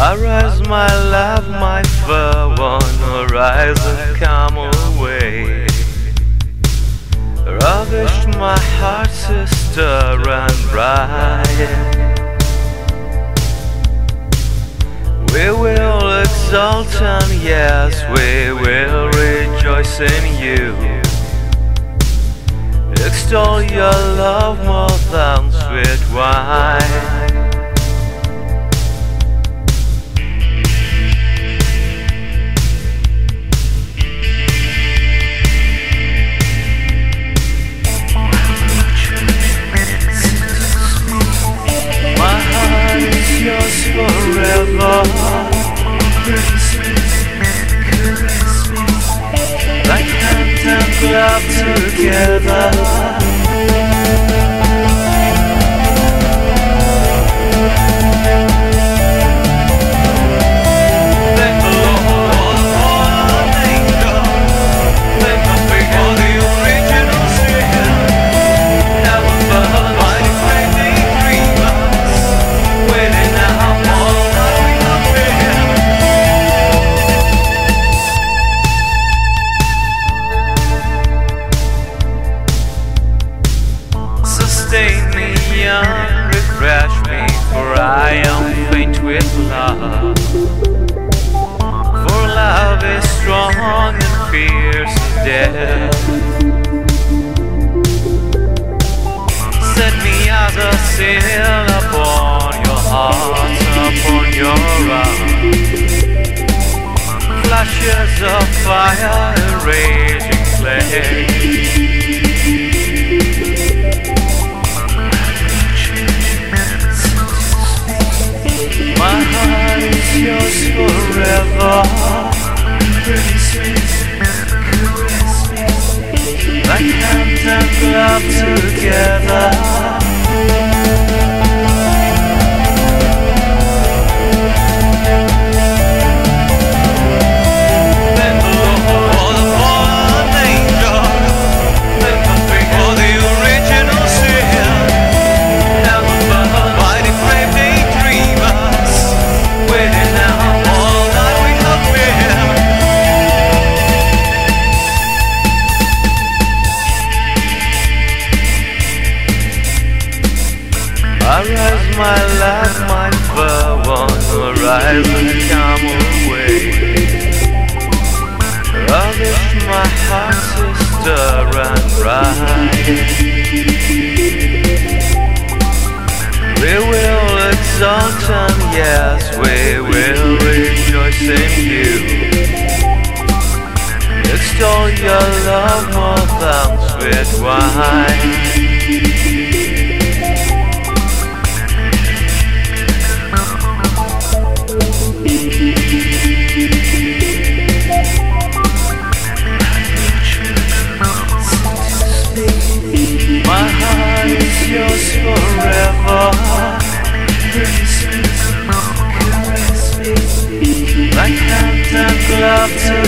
Arise, my love, my fair one, arise and come away. Ravish my heart, sister and bride. We will exult and yes, we will rejoice in you. Extol your love more than sweet wine. Love together me refresh me, for I am faint with love. For love is strong and fierce and dead. Set me as a sail upon your heart, upon your arms. Flashes of fire, raging forever. Like hand and glove together. I rise my life, my fur on the horizon come away? Ravish my heart, sister, and bride We will exalt and yes, we will rejoice in you. Extol your love more than sweet wine love. to